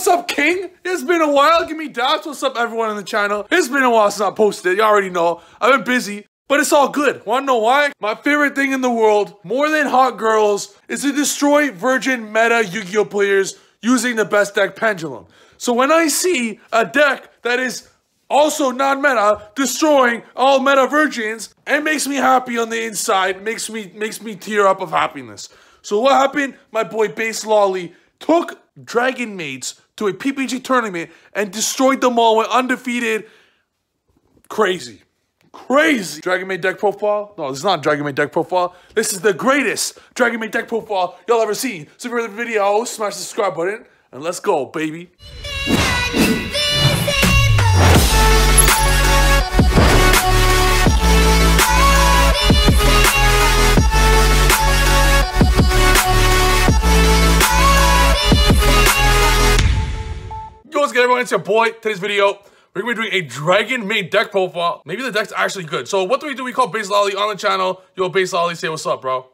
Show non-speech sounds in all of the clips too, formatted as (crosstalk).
What's up, King? It's been a while. Give me dots. What's up, everyone on the channel? It's been a while since I posted. You already know. I've been busy. But it's all good. Wanna know why? My favorite thing in the world, more than hot girls, is to destroy virgin meta Yu-Gi-Oh players using the best deck Pendulum. So when I see a deck that is also non-meta destroying all meta virgins, it makes me happy on the inside, makes me makes me tear up of happiness. So what happened? My boy Base Loli took Dragon Maids to a PPG tournament and destroyed them all, went undefeated. Crazy. Crazy. Dragon Maid deck profile? No, this is not Dragon Maid deck profile. This is the greatest Dragon Maid deck profile y'all ever seen. So if you like the video, smash the subscribe button and let's go, baby. Everyone? It's your boy. Today's video, we're gonna be doing a Dragon Maid deck profile. Maybe the deck's actually good. So what do we do? We call Base Loli on the channel. Yo, Base Loli, say what's up, bro.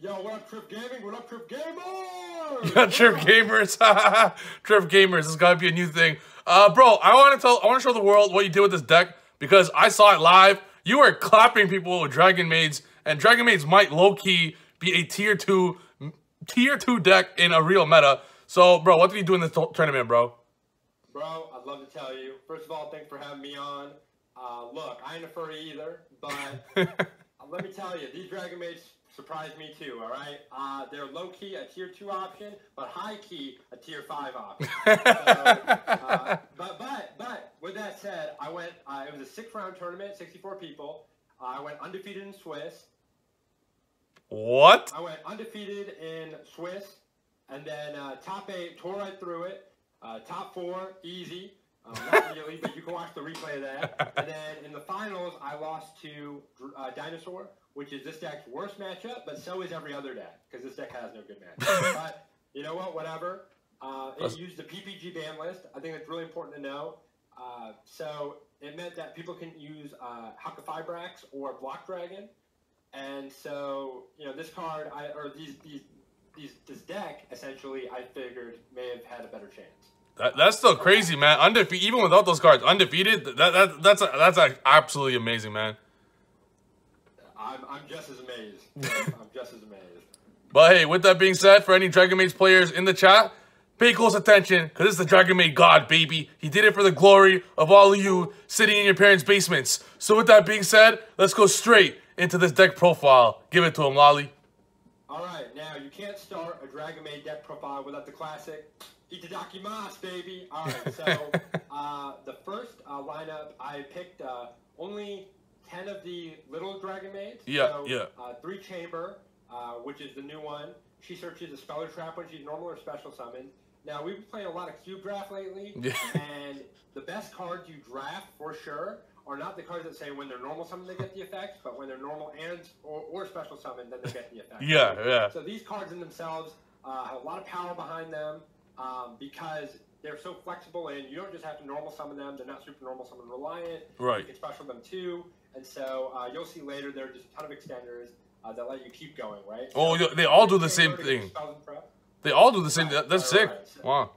Yo, what up, Trif Gaming? What up, Trif Gamers? (laughs) Yeah, Trif Gamers. (laughs) Trif Gamers. This is gotta be a new thing. Uh, bro, I want to tell, I want to show the world what you did with this deck because I saw it live. You were clapping people with Dragon Maids, and Dragon Maids might low key be a tier two, tier two deck in a real meta. So, bro, what did you do in this tournament, bro? Bro, I'd love to tell you. First of all, thanks for having me on. Uh, look, I ain't a furry either, but (laughs) let me tell you, these Dragon Maids surprised me too, all right? Uh, they're low-key a tier 2 option, but high-key a tier 5 option. (laughs) so, uh, but, but, but, with that said, I went, uh, it was a six-round tournament, 64 people. Uh, I went undefeated in Swiss. What? I went undefeated in Swiss, and then uh, top eight, tore right through it. Uh, top four, easy. Um, not really, but you can watch the replay of that. And then in the finals, I lost to uh, Dinosaur, which is this deck's worst matchup, but so is every other deck, because this deck has no good matchup. (laughs) but you know what? Whatever. Uh, it used the PPG ban list. I think that's really important to know. Uh, so it meant that people can use uh, or Block Dragon. And so, you know, this card, I, or these, these these, this deck essentially, I figured may have had a better chance. That, that's still crazy, man. Undefeated, even without those cards, undefeated. That, that that's a, that's a, absolutely amazing, man. I'm I'm just as amazed. (laughs) I'm just as amazed. But hey, with that being said, for any Dragon Maid players in the chat, pay close attention, because it's the Dragon Maid God, baby. He did it for the glory of all of you sitting in your parents' basements. So with that being said, let's go straight into this deck profile. Give it to him, Loli. All right, now you can't start a Dragon Maid deck profile without the classic Itadakimasu, baby. All right, so (laughs) uh, the first uh, lineup, I picked uh, only 10 of the little Dragon Maids. Yeah, so, yeah. Uh, three Chamber, uh, which is the new one. She searches a Speller Trap when she's normal or special summon. Now, we've been playing a lot of Cube Draft lately, (laughs) and the best cards you draft, for sure, are not the cards that say when they're normal summon they get the effect, but when they're normal and or, or special summon then they get the effect. Yeah, yeah. So these cards in themselves uh, have a lot of power behind them um, because they're so flexible and you don't just have to normal summon them. They're not super normal summon reliant. Right. You can special them too, and so uh, you'll see later there are just a ton of extenders uh, that let you keep going. Right. Oh, so, they all do the same thing. They all do the same. Right, that's right, sick. Right. So, wow.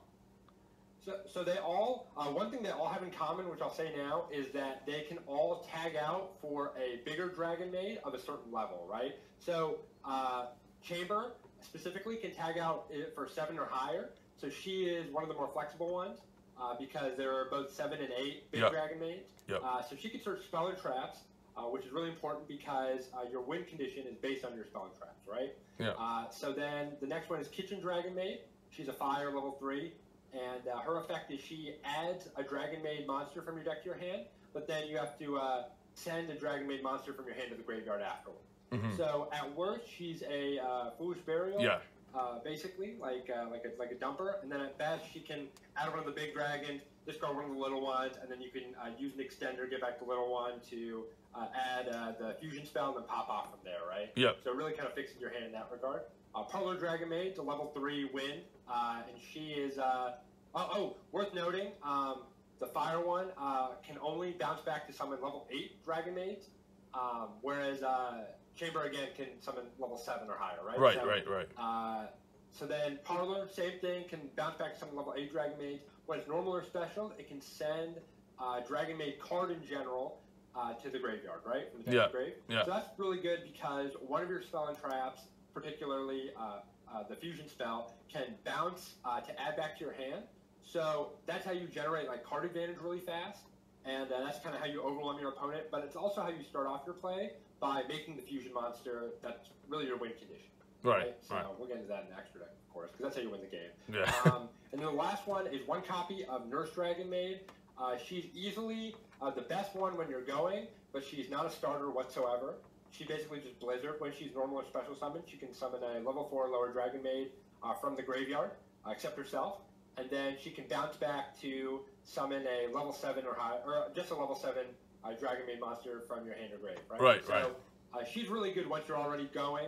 So, so they all, uh, one thing they all have in common, which I'll say now, is that they can all tag out for a bigger Dragon Maid of a certain level, right? So uh, Chamber specifically can tag out for seven or higher. So she is one of the more flexible ones uh, because there are both seven and eight big yep. Dragon Maids. Yep. Uh, so she can search Speller Traps, uh, which is really important because uh, your win condition is based on your Speller Traps, right? Yeah. Uh, so then the next one is Kitchen Dragon Maid. She's a fire level three and uh, her effect is she adds a Dragon Maid monster from your deck to your hand, but then you have to uh, send a Dragon Maid monster from your hand to the graveyard afterward. Mm-hmm. So at worst, she's a uh, Foolish Burial. Yeah. Uh, basically, like uh, like a like a dumper, and then at best she can add one of the big dragons, discard one of the little ones, and then you can uh, use an extender, get back the little one to add the fusion spell, and then pop off from there, right? Yeah. So really kind of fixing your hand in that regard. Uh, Parlor Dragon Maid to level 3 win, uh, and she is, uh, oh, oh, worth noting, um, the Fire one uh, can only bounce back to summon level 8 Dragon Maids, um, whereas uh, Chamber, again, can summon level 7 or higher, right? Right, so, right, right. Uh, so then Parlor, same thing, can bounce back to summon level 8 Dragon Maid. When it's normal or special, it can send uh, Dragon Maid card in general uh, to the graveyard, right? From the Yeah, grave. yeah. So that's really good because one of your spell and traps, particularly uh, uh, the fusion spell, can bounce uh, to add back to your hand. So that's how you generate like card advantage really fast, and uh, that's kind of how you overwhelm your opponent. But it's also how you start off your play by making the fusion monster that's really your win condition. Right. So Right. we'll get into that in the extra deck, of course, because that's how you win the game. Yeah. Um, and then the last one is one copy of Nurse Dragon Maid. Uh, she's easily uh, the best one when you're going, but she's not a starter whatsoever. She basically just Blizzard. When she's normal or special summon, she can summon a level 4 lower Dragon Maid uh, from the graveyard, uh, except herself. And then she can bounce back to summon a level 7 or higher, or just a level 7 uh, Dragon Maid monster from your hand or grave, right? Right, so, right. Uh, she's really good once you're already going.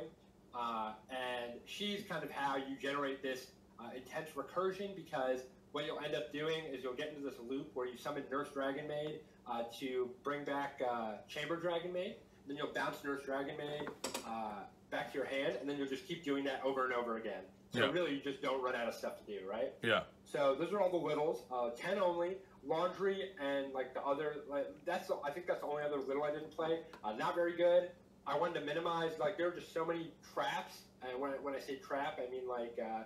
Uh, and she's kind of how you generate this uh, intense recursion because what you'll end up doing is you'll get into this loop where you summon Nurse Dragon Maid uh, to bring back uh, Chamber Dragon Maid. Then you'll bounce Nurse Dragon Maid uh, back to your hand, and then you'll just keep doing that over and over again. So Yeah. really, you just don't run out of stuff to do, right? Yeah. So those are all the littles. Uh, Ten only. Laundry and like the other. Like, that's the, I think that's the only other little I didn't play. Uh, not very good. I wanted to minimize. Like there were just so many traps, and when, when I say trap, I mean like uh,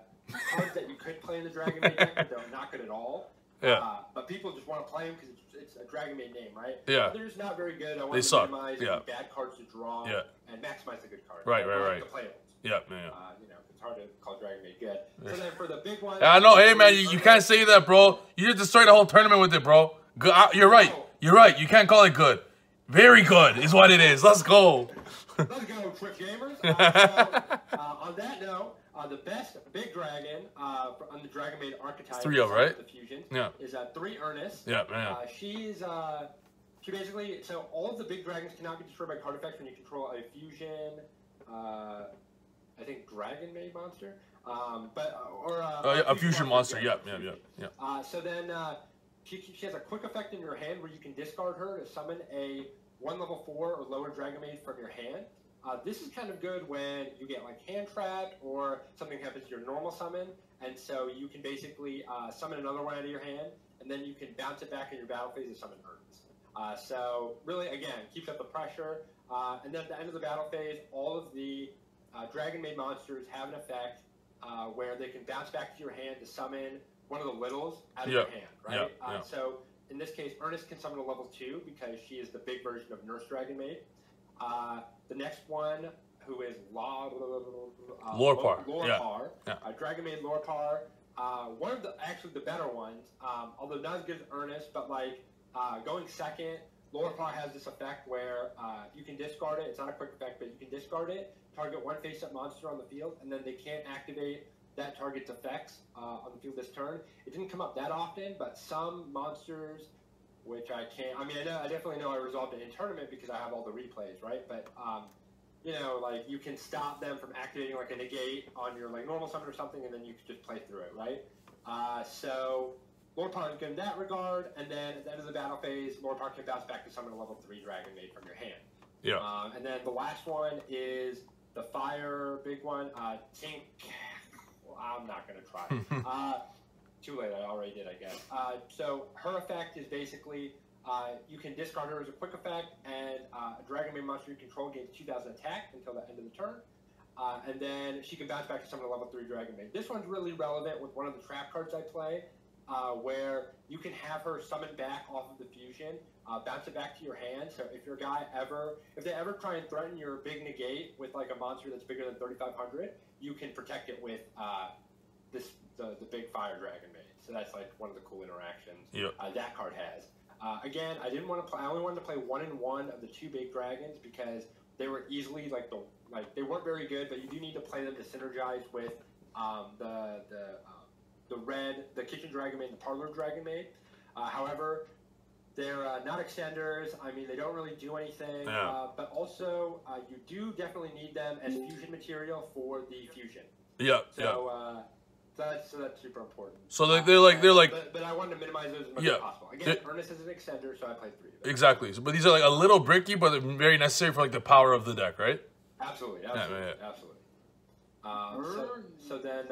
cards that you could play in the Dragon Maid deck, but they're not good at all. Yeah. Uh, but people just want to play them because it's, it's a Dragon Maid name, right? Yeah. They're just not very good. I They to suck. minimize Yeah. bad cards to draw Yeah. and maximize the good cards. Right, right, Or right. Yeah. Yeah. yeah. Uh, you know, it's hard to call Dragon Maid good. So then for the big (laughs) one, I know. Hey, man, you, you can't say that, bro. You just destroyed the whole tournament with it, bro. Good. You're right. You're right. You can't call it good. Very good is what it is. Let's go. Let's go, Twitch gamers. (laughs) Uh, so, uh, on that note, uh, the best big dragon uh, on the Dragon Maid archetype, three of, right? The fusion, Yeah. is uh, three Ernus. Yeah, man. Uh, she's uh, she basically so all of the big dragons cannot be destroyed by card effects when you control a fusion. Uh, I think Dragon Maid monster, um, but uh, or uh, Oh, yeah, a fusion monster. Yeah. Yeah. Yeah. Yeah. uh, so then uh, she, she has a quick effect in your hand where you can discard her to summon a one level four or lower Dragon Maid from your hand. Uh, this is kind of good when you get like hand trapped or something happens to your normal summon, and so you can basically uh, summon another one out of your hand, and then you can bounce it back in your battle phase and summon Ernus. Uh, so really, again, keeps up the pressure. Uh, and then at the end of the battle phase, all of the uh, Dragon Maid monsters have an effect uh, where they can bounce back to your hand to summon one of the littles out of Yeah, your hand, right? yeah, uh, yeah. So in this case, Ernus can summon a level two because she is the big version of Nurse Dragon Maid. Uh, the next one, who is La, uh, Lorpar, Lorpar, yeah. Uh, Dragon Maid Lorpar. Uh, one of the actually the better ones, um, although not as good as Ernus, but like uh, going second, Lorpar has this effect where uh, you can discard it. It's not a quick effect, but you can discard it, target one face-up monster on the field, and then they can't activate that target's effects uh, on the field this turn. It didn't come up that often, but some monsters, which I can't. I mean, I, know, I definitely know I resolved it in tournament because I have all the replays, right? But um, you know, like you can stop them from activating like a negate on your like normal summon or something, and then you can just play through it, right? Uh, so Park good in that regard, and then at the end of the battle phase, Lorpar can bounce back to summon a level three Dragon Maid from your hand. Yeah. Um, and then the last one is the fire big one. Uh, Tink. Well, I'm not gonna try. (laughs) uh, too late. I already did, I guess. Uh, so her effect is basically uh, you can discard her as a quick effect, and uh, a Dragon Maid monster you control gains 2,000 attack until the end of the turn. Uh, and then she can bounce back to summon a level 3 Dragon Maid. This one's really relevant with one of the trap cards I play, uh, where you can have her summon back off of the fusion, uh, bounce it back to your hand. So if your guy ever, if they ever try and threaten your big negate with like a monster that's bigger than 3,500, you can protect it with uh, this the, the big fire dragon maid. So that's like one of the cool interactions Yep. uh, that card has. Uh, again, I didn't want to play. I only wanted to play one in one of the two big dragons because they were easily like the like they weren't very good, but you do need to play them to synergize with um, the the uh, the red the kitchen dragon maid the parlor dragon maid. Uh, however, they're uh, not extenders. I mean, they don't really do anything. Yeah. Uh, but also, uh, you do definitely need them as fusion material for the fusion. Yeah. Yeah. So, uh, that's so that's super important. So they- they're like- they're like- But, but I wanted to minimize those as much Yeah. as possible. Again, They- Ernus is an extender, so I played three. of them. Exactly. So, but these are like a little bricky, but they're very necessary for like the power of the deck, right? Absolutely, yeah, absolutely, yeah. absolutely. Um, so, so then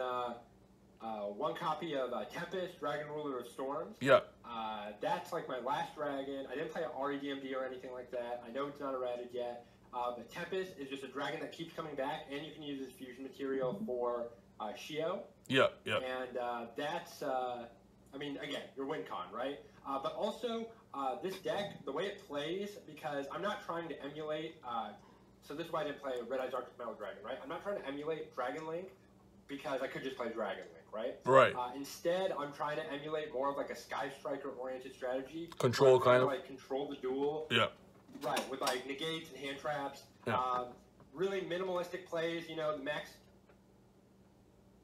uh, one copy of uh, Tempest, Dragon Ruler of Storms. Yeah. Uh, that's like my last dragon. I didn't play an REDMD or anything like that. I know it's not errated yet. Uh, but Tempest is just a dragon that keeps coming back, and you can use this fusion material for uh, Sheou. Yeah. Yeah. And uh, that's, uh, I mean, again, your win con, right? Uh, but also, uh, this deck, the way it plays, because I'm not trying to emulate, uh, so this is why I didn't play Red Eyes Arctic Metal Dragon, right? I'm not trying to emulate Dragon Link because I could just play Dragon Link, right? Right. Uh, instead, I'm trying to emulate more of like a Sky Striker oriented strategy. Control I'm kind of. Like control the duel. Yeah. Right, with like negates and hand traps. Yeah. Um, really minimalistic plays. You know, the max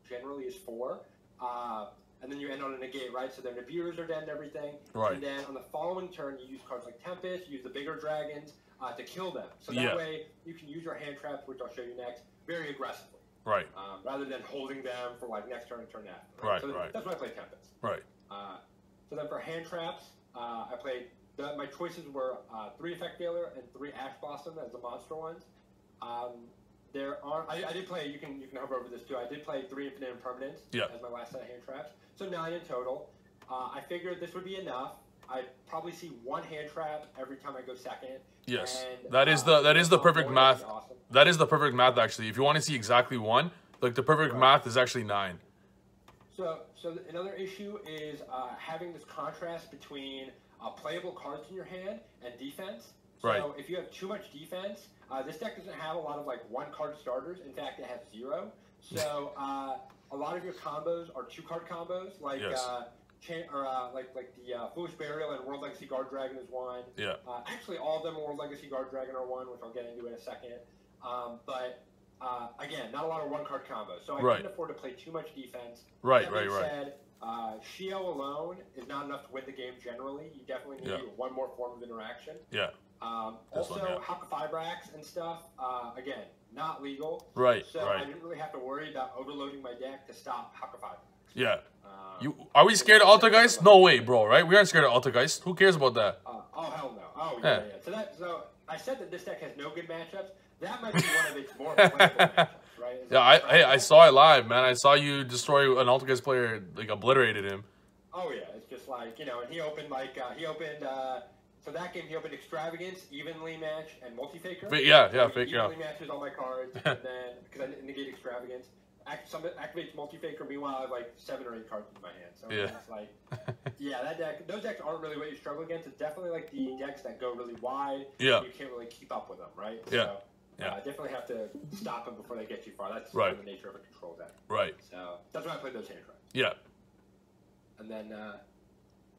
generally is four. Uh, and then you end on a negate, right? So their Nibiru's are dead and everything. Right. And then on the following turn, you use cards like Tempest, use the bigger dragons uh, to kill them. So that Yeah. way you can use your hand traps, which I'll show you next, very aggressively. Right. Um, rather than holding them for like next turn and turn after. Right, So right. That's why I play Tempest. Right. Uh, so then for hand traps, uh, I played. The, my choices were uh, three effect veiler and three ash blossom as the monster ones. Um, there are. I, I did play. You can you can hover over this too. I did play three infinite impermanence Yeah. as my last set of hand traps. So nine in total. Uh, I figured this would be enough. I'd probably see one hand trap every time I go second. Yes. And, That is uh, the that is the perfect math. Awesome. That is the perfect math actually. If you want to see exactly one, like the perfect Right. math is actually nine. So, so another issue is uh, having this contrast between uh, playable cards in your hand and defense. So Right. if you have too much defense, uh, this deck doesn't have a lot of like one card starters. In fact, it has zero. So (laughs) uh, a lot of your combos are two card combos, like Yes. Cha- or uh, like like the uh, Foolish Burial and World Legacy Guardragon is one. Yeah. Uh, actually, all of them World Legacy Guardragon are one, which I'll get into in a second. Um, but uh, again, not a lot of one card combos, so I Right. couldn't afford to play too much defense. Right. That Right. Right. Said, uh, Sheou alone is not enough to win the game generally. You definitely need Yeah. one more form of interaction. Yeah. Um, also, one, yeah. And stuff, uh, again, not legal. Right. So I didn't really have to worry about overloading my deck to stop Halqifibrax. Yeah. You are we scared of Altergeist? No way, bro. Right? We aren't scared of Altergeist. Who cares about that? Uh, oh hell no! Oh yeah, Yeah. yeah. So that so I said that this deck has no good matchups. That might be one of its more (laughs) matchups, right? Is Yeah. I hey, I saw it live, man. I saw you destroy an Altergeist player, like obliterated him. Oh yeah, it's just like you know, and he opened like uh, he opened. Uh, so that game he opened extravagance, evenly match, and multi-faker. Fa- yeah, yeah, So yeah. Evenly matches all my cards, (laughs) and then because I didn't negate extravagance, act, some, activates multi-faker. Meanwhile, I have like seven or eight cards in my hand. So Yeah. it's like, yeah, that deck. Those decks aren't really what you struggle against. It's definitely like the decks that go really wide. Yeah. You can't really keep up with them, right? Yeah. So, Yeah. Uh, definitely have to stop them before they get too far. That's Right. the nature of a control deck. Right. So that's why I played those hand traps. Yeah. And then, uh,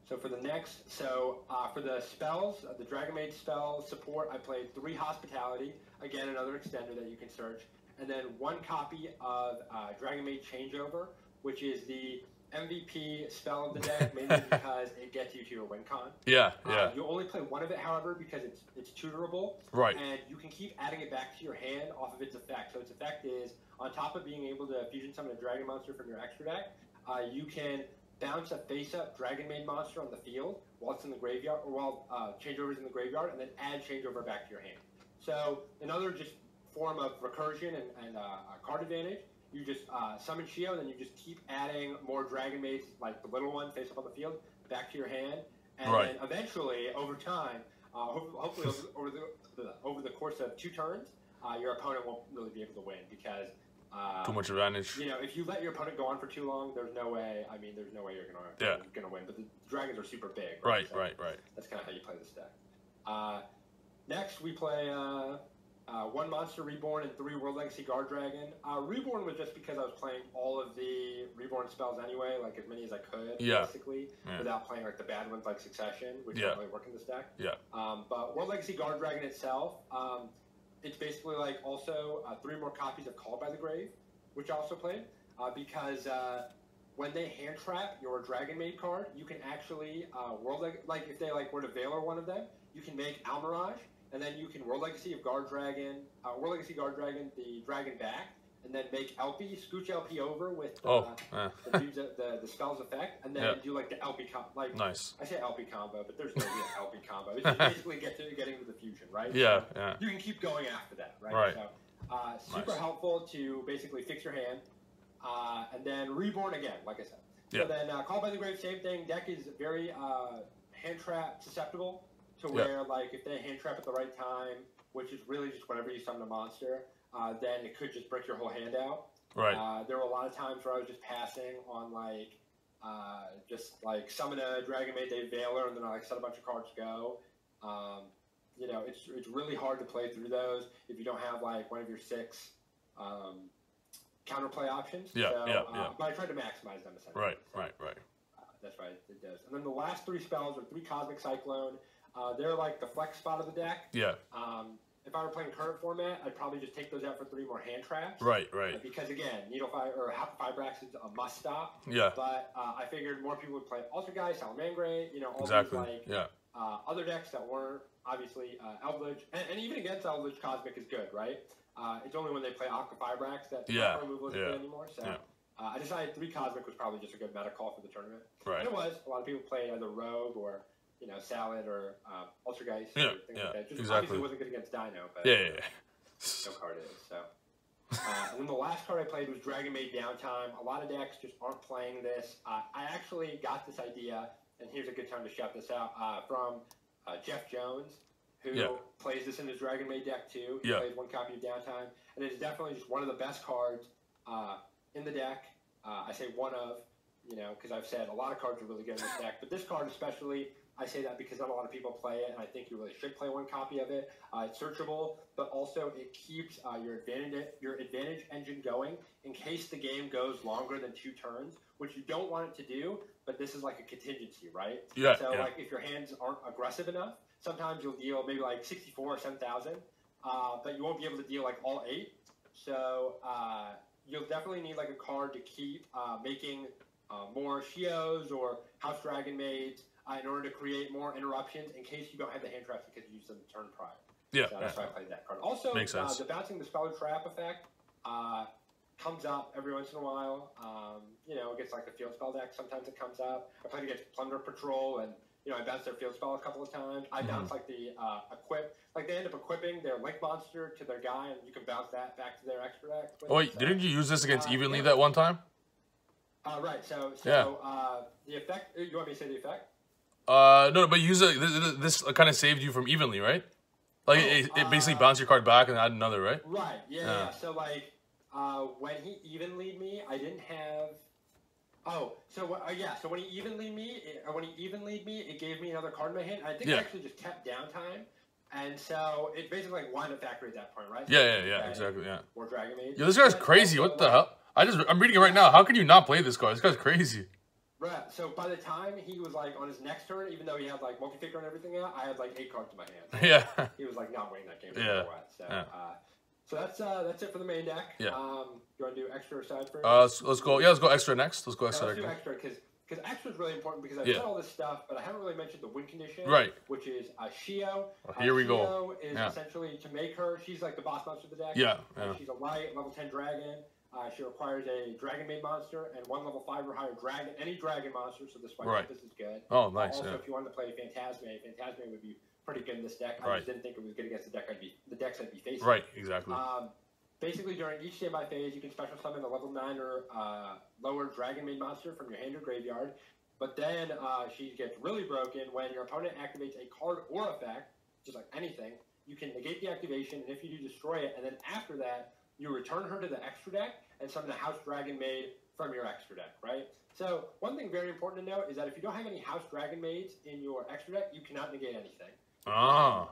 so for the next, so uh, for the spells, uh, the Dragon Maid spell support, I played three Hospitality. Again, another extender that you can search. And then one copy of uh, Dragon Maid Changeover, which is the MVP spell of the deck, (laughs) mainly because it gets you to your win con. Yeah. Uh, Yeah. you only play one of it, however, because it's it's tutorable. Right. And you can keep adding it back to your hand off of its effect. So its effect is, on top of being able to fusion summon a dragon monster from your extra deck, uh, you can bounce a face-up dragon maid monster on the field while it's in the graveyard, or while uh, changeover's in the graveyard, and then add changeover back to your hand. So another just form of recursion and, and uh, uh, card advantage. You just uh, summon Sheou, and then you just keep adding more dragon maids, like the little one face up on the field, back to your hand. And Right. then eventually, over time, uh, ho- hopefully over, over the, over the course of two turns, uh, your opponent won't really be able to win because uh, Too much advantage. You know, if you let your opponent go on for too long, there's no way. I mean, there's no way you're gonna Yeah. gonna win. But the dragons are super big. Right. So Right. Right. That's kind of how you play this deck. Uh, next, we play uh, uh, one monster reborn and three world legacy guardragon. Uh, reborn was just because I was playing all of the reborn spells anyway, like as many as I could, Yeah. basically, Yeah. without playing like the bad ones like Succession, which Yeah. don't really work in this deck. Yeah. Um, but World Legacy Guardragon itself, um, it's basically like also uh, three more copies of Called by the Grave, which I also played, uh, because uh, when they hand trap your Dragon Maid card, you can actually uh, World Leg- like if they like were to Veiler one of them, you can make Almiraj, and then you can World Legacy of Guard Dragon, uh, World Legacy Guardragon, the Dragon back, and then make Elpy, scooch Elpy over with uh, Oh. eh, the, the the spell's effect, and then Yeah. do like the Elpy com- like nice. I say Elpy combo, but there's no (laughs) real Elpy combo. It's just basically get to, getting to the fusion, right? Yeah. So Yeah. you can keep going after that, right? Right. So Uh, super Nice. helpful to basically fix your hand. Uh, and then Reborn again, like I said. Yeah. So then uh, Call by the Grave, same thing. Deck is very uh, hand trap susceptible to Yeah. where, like, if they hand trap at the right time, which is really just whenever you summon a monster, uh, then it could just break your whole hand out. Right. Uh, there were a lot of times where I was just passing on like, uh, just like summon a Dragon Maid Day Veiler and then I like set a bunch of cards go. Um, you know, it's it's really hard to play through those if you don't have like one of your six um, counterplay options. Yeah, so, yeah, uh, yeah. But I tried to maximize them essentially. Right. So, Right. Right. uh, that's right, it does. And then the last three spells are three Cosmic Cyclone. Uh, they're like the flex spot of the deck. Yeah. Um, if I were playing current format, I'd probably just take those out for three more hand traps. Right. Uh, Right. Because again, Needlefiber or Halqifibrax is a must stop. Yeah. But uh, I figured more people would play Altergeist, Salamangreat, you know, all Exactly. these like Yeah. uh, other decks that weren't obviously uh, Eldlich, and, and even against Eldlich, Cosmic is good, right? Uh, it's only when they play Halqifibrax that Yeah, removal isn't yeah, good anymore. So yeah. uh, I decided three Cosmic was probably just a good meta call for the tournament. Right. And it was. A lot of people played either Rogue or you know Salad or uh, Altergeist. Yeah, or things yeah, like that. Just exactly. Obviously, wasn't good against Dino, but Yeah. Yeah. yeah. no card is. So, uh, and then the last card I played was Dragon Maid Downtime. A lot of decks just aren't playing this. Uh, I actually got this idea, and here's a good time to shout this out uh, from uh, Jeff Jones, who Yeah. plays this in his Dragon Maid deck too. He Yeah. plays one copy of Downtime, and it is definitely just one of the best cards uh, in the deck. Uh, I say one of, you know, because I've said a lot of cards are really good in this deck, but this card especially. I say that because not a lot of people play it, and I think you really should play one copy of it. Uh, it's searchable, but also it keeps uh, your advantage your advantage engine going in case the game goes longer than two turns, which you don't want it to do. But this is like a contingency, right? Yeah. So Yeah. like if your hands aren't aggressive enough, sometimes you'll deal maybe like 64 or 7,000, uh, but you won't be able to deal like all eight. So uh, you'll definitely need like a card to keep uh, making uh, more Sheous or House Dragon Maids uh, in order to create more interruptions in case you don't have the hand traps because you used them the turn prior. Yeah. So yeah. that's why I played that card. Also, Makes uh, the bouncing the spell trap effect uh, comes up every once in a while. Um, you know, against like the field spell deck, sometimes it comes up. I played against Plunder Patrol, and you know, I bounced their field spell a couple of times. I Mhm. bounced like the uh, equip, like they end up equipping their link monster to their guy, and you can bounce that back to their extra deck. Oh wait, so- didn't you use this against Uh, evenly yeah. that one time? Uh, right. So, so Yeah. uh, the effect. You want me to say the effect? Uh, no, but use it. This, this kind of saved you from evenly, right? Like it, it basically uh, bounced your card back and add another, right? Right. Yeah. Yeah. yeah. So like, uh, when he evenly lead me, I didn't have. Oh, so uh, yeah. So when he evenly me, it, or when he even lead me, it gave me another card in my hand. I think Yeah. I actually just kept downtime, and so it basically like wind up factory at that point, right? Yeah, yeah, yeah, Okay. exactly, yeah. More Dragon Maid. Yo, this guy's crazy. What the hell? I just I'm reading it right now. How can you not play this card? This guy's crazy. Right. So by the time he was like on his next turn, even though he had like multi-faker and everything out, I had like eight cards in my hand. (laughs) Yeah. he was like not winning that game. Yeah, what. So, yeah. uh, so that's uh, that's it for the main deck. Yeah. Um, you want to do extra aside first? Uh, let's, let's go. Yeah, let's go extra next. Let's go Yeah, extra. let's do extra because because extra is really important because I've Yeah. said all this stuff, but I haven't really mentioned the win condition, Right. Which is uh, Sheou. Well, Uh, here we go. Sheou is Yeah. essentially to make her. She's like the boss monster of the deck. Yeah, Uh, yeah. she's a white level ten dragon. Uh, she requires a dragon maid monster and one level five or higher dragon, any dragon monster. So this Right. this is good. Oh, nice. also, Yeah. if you wanted to play Phantasme, Phantasme would be pretty good in this deck. I Right. just didn't think it was good against the deck I'd be the decks I'd be facing. Right. Exactly. Um, basically, during each standby phase, you can special summon a level 9 or uh, lower Dragon Maid monster from your hand or graveyard. But then uh, she gets really broken when your opponent activates a card or effect, just like anything. You can negate the activation, and if you do, destroy it. And then after that, you return her to the extra deck and summon a House Dragon Maid from your extra deck, right? So, one thing very important to note is that if you don't have any House Dragon Maids in your extra deck, you cannot negate anything. Ah.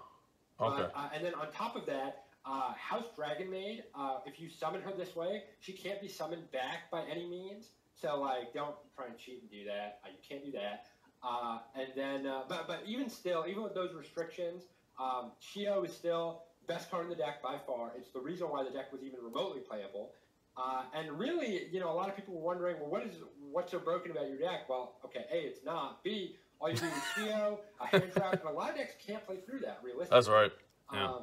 Okay. Uh, uh, and then on top of that, uh, House Dragon Maid, uh, if you summon her this way, she can't be summoned back by any means. So like, don't try and cheat and do that. Uh, you can't do that. Uh, and then, uh, but but even still, even with those restrictions, um, Sheou is still best card in the deck by far. It's the reason why the deck was even remotely playable. Uh, and really, you know, a lot of people were wondering, well, what is what's so broken about your deck? Well, okay, a, it's not. B, all you do is (laughs) Sheou, a hand trap, and a lot of decks can't play through that realistically. That's right. Yeah. Um,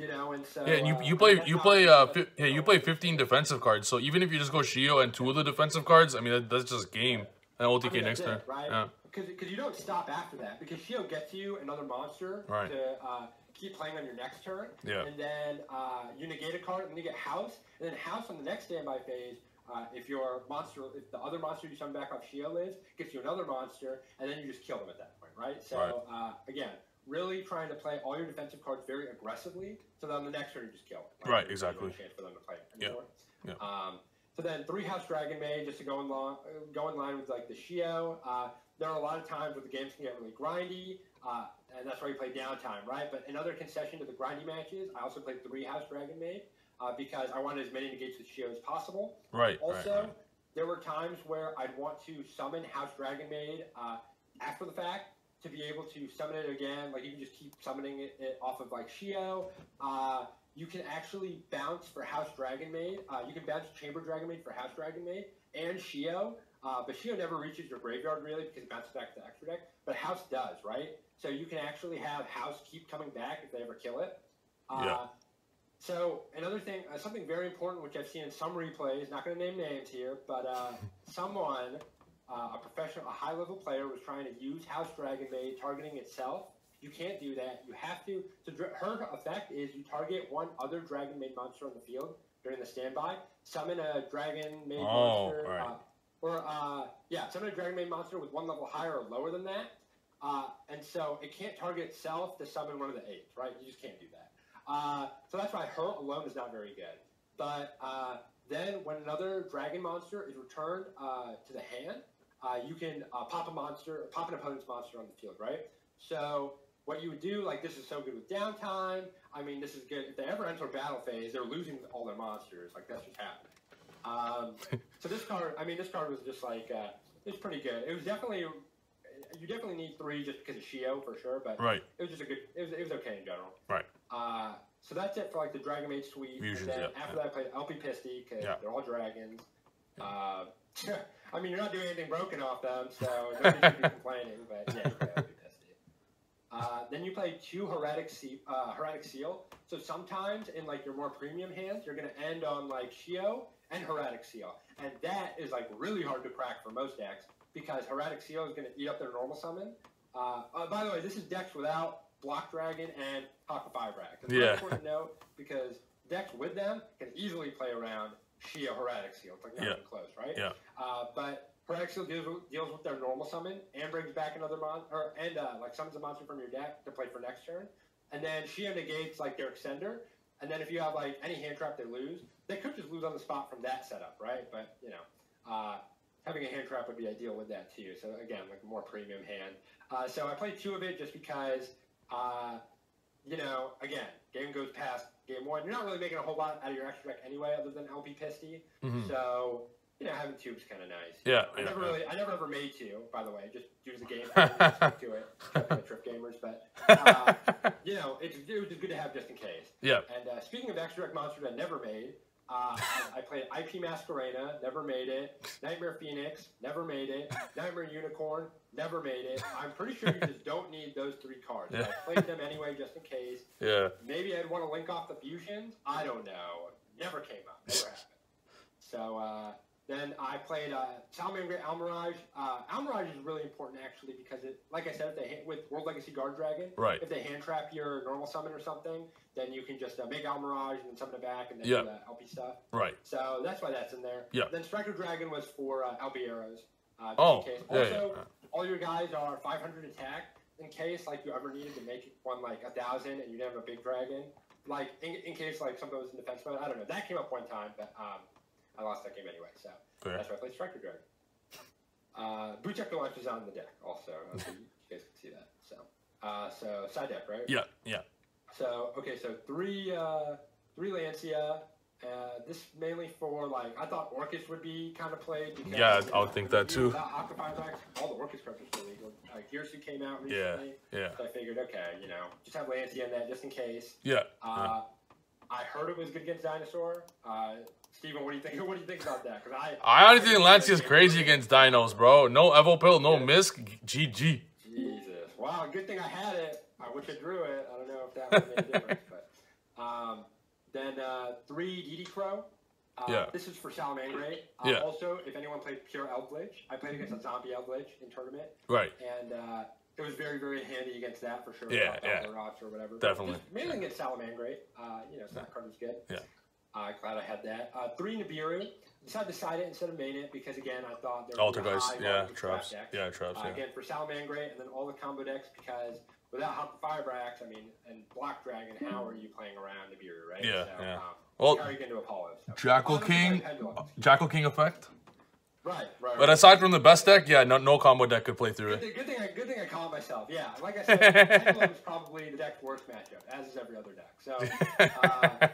you know, and so Yeah, and you, uh, you play you play uh fi- yeah you play 15 defensive cards. So even if you just go Sheou and two of the defensive cards, I mean that, that's just game. And I OTK mean, next that's turn. it, right? Yeah. Because you don't stop after that because Sheou gets you another monster Right. to uh, keep playing on your next turn. Yeah. And then uh, you negate a card, and then you get House, and then House on the next standby phase. Uh, if your monster, if the other monster you summon back off Sheou lives, gets you another monster, and then you just kill them at that point, right? So Right. Uh, again, really trying to play all your defensive cards very aggressively, so that on the next turn you just kill it. Right, no exactly. chance for them to play it Yeah. anymore. Yeah. Um, so then three house dragon maid just to go in line, go in line with like the Sheou. Uh, there are a lot of times where the games can get really grindy, uh, and that's why you play downtime, right? But another concession to the grindy matches, I also played three house dragon maid uh, because I wanted as many negates with Sheou as possible. Right. Also, right, right. there were times where I'd want to summon House Dragon Maid uh, after the fact to be able to summon it again. Like you can just keep summoning it, it off of like Sheou. Uh, you can actually bounce for House Dragon Maid. Uh, you can bounce Chamber Dragon Maid for House Dragon Maid and Sheou. Uh, but Sheou never reaches your graveyard really because it bounces back to the extra deck. But House does, right? So you can actually have House keep coming back if they ever kill it. Uh, Yeah. So another thing, uh, something very important, which I've seen in some replays, not going to name names here, but uh, (laughs) someone, uh, a professional, a high-level player, was trying to use House Dragon Maid targeting itself. You can't do that. You have to. So dr- her effect is you target one other Dragon Maid monster on the field during the standby. Summon a Dragon Maid Oh, monster, right. uh, or uh, yeah, summon a Dragon Maid monster with one level higher or lower than that. Uh, and so it can't target itself to summon one of the eight, right? You just can't do that. Uh, so that's why her alone is not very good. But uh, then when another dragon monster is returned uh, to the hand, uh, you can uh, pop a monster, pop an opponent's monster on the field, right? So what you would do, like this is so good with downtime. I mean, this is good. If they ever enter a battle phase, they're losing all their monsters. Like that's just happening. Um, (laughs) so this card, I mean, this card was just like uh, it was pretty good. It was definitely you definitely need three just because of Sheou for sure, but Right. it was just a good. It was, it was okay in general. Right. Uh, so that's it for like the Dragon Maid suite. Fusions, and then yeah, after yeah. that, I played Elpy Pisty because Yeah. they're all dragons. Uh, (laughs) I mean, you're not doing anything broken off them, so (laughs) nobody should be complaining. But yeah, you play Elpy Pisty. Uh, then you play two Hieratic, Seal, uh, Hieratic Seal. So sometimes in like your more premium hands, you're going to end on like Sheou and Hieratic Seal, and that is like really hard to crack for most decks because Hieratic Seal is going to eat up their normal summon. Uh, uh, by the way, this is decks without Block Dragon and Hawk of. It's very Yeah. important to note because decks with them can easily play around Sheou Hieratic Seal. It's like not Yeah. even close, right? Yeah. Uh, but Hieratic Seal deals with, deals with their normal summon and brings back another mon or and uh, like summons a monster from your deck to play for next turn. And then Sheou negates like their extender. And then if you have like any hand trap they lose, they could just lose on the spot from that setup, right? But you know, uh, having a hand trap would be ideal with that too. So again, like more premium hand. Uh, so I played two of it just because, uh, you know, again, game goes past game one. You're not really making a whole lot out of your extra deck anyway, other than Elpy Pisty. Mhm. So you know, having tube's kind of nice. Yeah, I yeah, never yeah. really, I never ever made two, by the way, just due to the game. (laughs) I didn't stick to it, Trif gamers, but uh, (laughs) you know, it's, it was just good to have just in case. Yeah. And uh, speaking of extra deck monsters I never made, uh, I, I played IP Masquerena, never made it. Knightmare Phoenix, never made it. Knightmare Unicorn, never made it. I'm pretty sure you just don't need those three cards. Yeah. I played them anyway just in case. Yeah. Maybe I'd want to link off the fusions. I don't know. Never came up. Never happened. So uh, then I played uh, Salamangreat Almiraj. Uh, Almiraj is really important actually because it, like I said, if they hit with World Legacy Guardragon, Right. if they hand trap your normal summon or something, then you can just uh, make Almirage and then summon it back and then Yeah. do the Elpy stuff. Right. So that's why that's in there. Yeah. Then Striker Dragon was for uh, LB arrows. Uh, Oh, in case. yeah, Also, yeah. all your guys are 500 attack in case like you ever needed to make one like a thousand and you didn't have a big dragon. Like in, in case like something was in defense mode. I don't know. That came up one time, but um, I lost that game anyway. So Fair. that's why I played Striker Dragon. Uh, Boocheck the Launch is on the deck also. You (laughs) guys can see that. So uh, so side deck, right? Yeah. Yeah. So okay, so three uh, three Lancea. Uh, this mainly for like I thought Orcust would be kind of played. Because, Yeah, I would think that too. Octopi all the Orcust cards are illegal. Like Girsu came out recently, Yeah. yeah. so I figured okay, you know, just have Lancea in that just in case. Yeah. Uh, I heard it was good against Dinosaur. Uh, Steven, what do you think? (laughs) What do you think about that? Because I I honestly think Lancea's crazy against dinos, bro. No Evo Pill, no Misk. GG. Jesus. Wow, good thing I had it. I wish I drew it. I don't know if that would have made a difference. (laughs) But um, then uh, three DD Crow. Uh, Yeah. This is for Salamangreat. Uh, Yeah. Also, if anyone played pure Eldlich, I played against a zombie Eldlich in tournament, Right. and uh, it was very, very handy against that for sure. Yeah, yeah. or whatever. Definitely. Just mainly against Salamangreat. Uh, you know, Snap card was good. Yeah. Uh, glad I had that. Uh, three Nibiru. Decided to side it instead of main it because again I thought there was a Altergeist, high yeah, trap traps, decks. yeah, traps, Uh, yeah. Again for Salamangreat and then all the combo decks because without Halqifibrax, I mean, and Black Dragon, how are you playing around Nibiru, right? Yeah, so, yeah. Um, Well, how are you going to Apollo? So. Jackal King. Jackal King effect. Right, right. But aside from the best deck, yeah, no, no combo deck could play through Good, it. thing- good thing, I, good thing I caught myself. Yeah, like I said, (laughs) Pendulum is probably the deck's worst matchup, as is every other deck. So, (laughs) uh,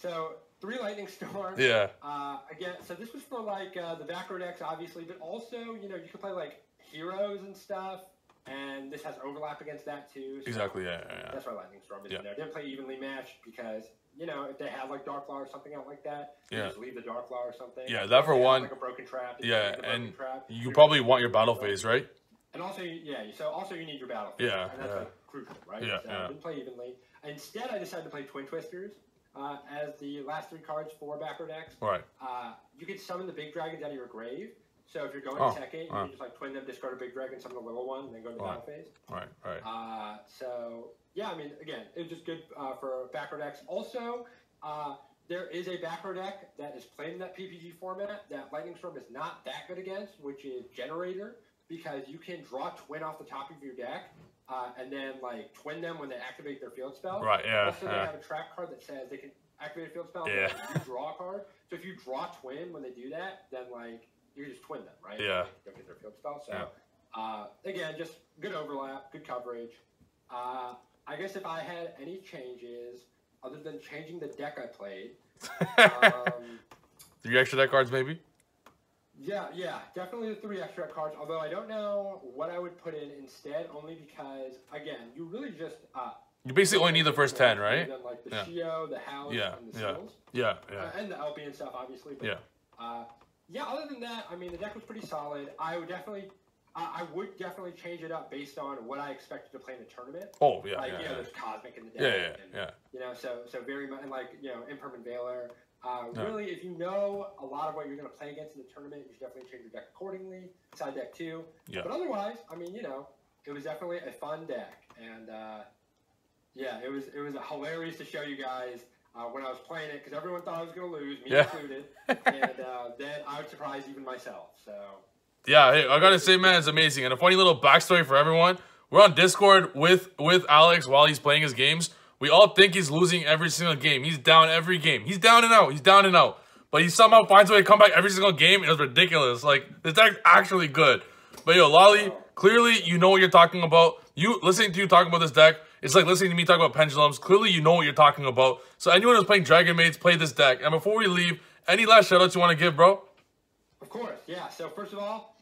so three Lightning (laughs) Storm. Yeah, Uh, again, so this was for like uh, the back row decks, obviously, but also you know you could play like heroes and stuff, and this has overlap against that too. so exactly. Yeah, yeah, yeah. That's why Lightning Storm is Yeah. in there. Didn't play evenly matched because you know if they had like Dark Law or something out like that, you Yeah. just leave the Dark Law or something. Yeah, that for one- Like a broken trap. Yeah, leave the broken and trap. you probably want your battle phase, right? And also, yeah, so also you need your battle. phase, Yeah, and that's yeah. like crucial, right? Yeah, so yeah. I didn't play evenly. Instead, I decided to play Twin Twisters uh, as the last three cards for backer decks. Right. Uh, you can summon the big dragons out of your grave. So if you're going Oh, second, you can just like twin them, discard a big dragon, summon a little one, and then go into Wow. battle phase. Right. Right. Uh, so yeah, I mean, again, it's just good uh, for backer decks. Also, uh, there is a backer deck that is played in that PPG format that Lightning Storm is not that good against, which is Generaider, because you can draw twin off the top of your deck. Uh, and then like twin them when they activate their field spell. Right, yeah, Also, they yeah. have a trap card that says they can activate a field spell. Yeah. You draw a card. So if you draw twin when they do that, then like you can just twin them, right? Yeah. Don't get their field spell. So Yeah. uh, again, just good overlap, good coverage. Uh, I guess if I had any changes other than changing the deck I played, (laughs) um, Three extra deck cards, maybe. Yeah, yeah, definitely the three extra cards. Although I don't know what I would put in instead, only because again, you really just uh, You basically only need the first ten, right? Then, like the Yeah. Sheou, the House, Yeah, and the yeah. Seals, Yeah. uh, and the Elpy and stuff, obviously. But, Yeah. Uh, yeah. Other than that, I mean, the deck was pretty solid. I would definitely, I I would definitely change it up based on what I expected to play in the tournament. Oh yeah. like Yeah. you know, Yeah. there's cosmic in the deck. Yeah. Yeah. and, yeah. You know, so so very much, and like you know, impermanent veiler. Uh, Yeah. Really, if you know a lot of what you're going to play against in the tournament, you should definitely change your deck accordingly. Side deck too. Yeah. But otherwise, I mean, you know, it was definitely a fun deck, and uh, yeah, it was it was hilarious to show you guys uh, when I was playing it because everyone thought I was going to lose, me Yeah. included, and uh, then I would surprise even myself. So. Yeah, hey, I gotta say, man, it's amazing. And a funny little backstory for everyone: we're on Discord with with Alex while he's playing his games. We all think he's losing every single game. He's down every game. He's down and out. He's down and out. But he somehow finds a way to come back every single game. It was ridiculous. Like this deck's actually good. But yo, Loli, clearly you know what you're talking about. You listening to you talking about this deck, it's like listening to me talk about pendulums. Clearly you know what you're talking about. So anyone who's playing Dragon Maids, play this deck. And before we leave, any last shoutouts you want to give, bro? Of course, yeah. So first of all,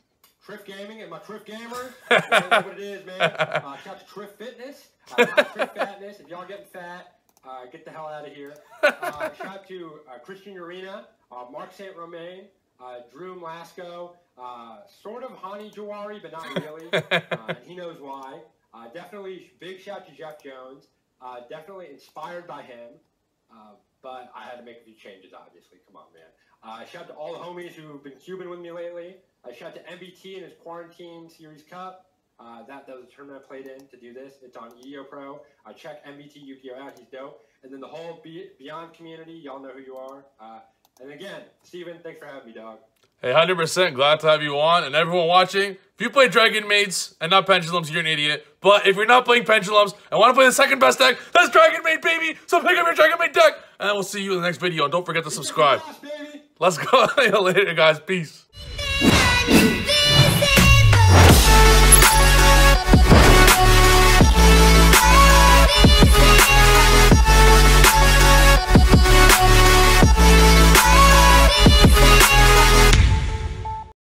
Trif Gaming and my Trif (laughs) know what it is, man. Uh, shout out to Trif Fitness, uh, Trif Fatness. If y'all getting fat, uh, get the hell out of here. Uh, shout out to uh, Christian Urena, uh, Mark St. Romain, uh, Drew Mlasco, uh, sort of Hani Jawari, but not really. Uh, and he knows why. Uh, definitely big shout to Jeff Jones. Uh, definitely inspired by him. Uh, but I had to make a few changes, obviously. Come on, man. Uh, shout out to all the homies who've been cubing with me lately. Shout out to MBT and his Quarantine Series Cup. Uh, that, that was a tournament I played in to do this. It's on EO Pro. Uh, check MBT Yu-Gi-Oh out. He's dope. And then the whole Be- Beyond community, y'all know who you are. Uh, and again, Steven, thanks for having me, dog. Hey, 100% glad to have you on. And everyone watching, if you play Dragon Maids and not Pendulums, you're an idiot. But if you're not playing Pendulums and want to play the second best deck, that's Dragon Maid, baby. So pick up your Dragon Maid deck. And we'll see you in the next video. And don't forget to subscribe. Let's go. (laughs) Later, guys. Peace.